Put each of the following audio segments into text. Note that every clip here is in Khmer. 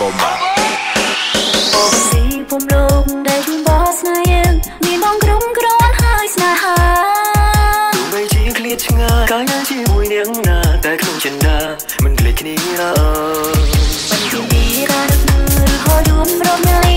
Bomba អូនទីភូមិលោកដែលជួនបោះស្នេហ៍យើងមានបងក្រុមគ្រាន់ហើយស្នេហាទោះបីជាឃ្លាតឆ្ងាយកាយណាជាមួយនាងណាតែក្នុងចិន្តាមិនឃ្លាតគ្នាឡើយមិនជាទីរ៉ានឹកមើលហោយួនរំលាយត្រឹមនឹ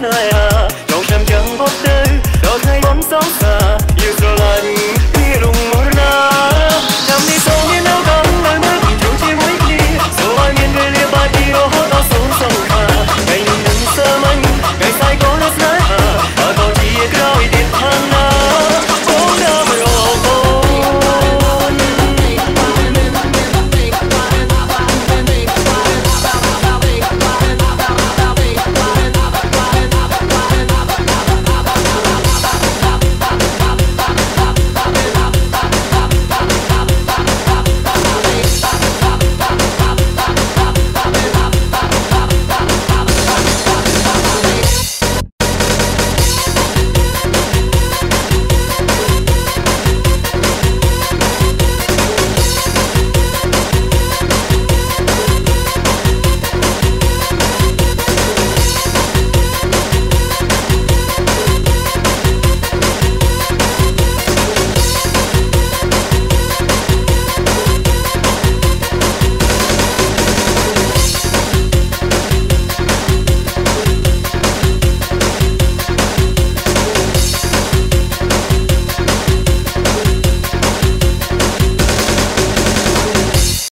សម្រាប់សេចក្តីស្នេហាចូ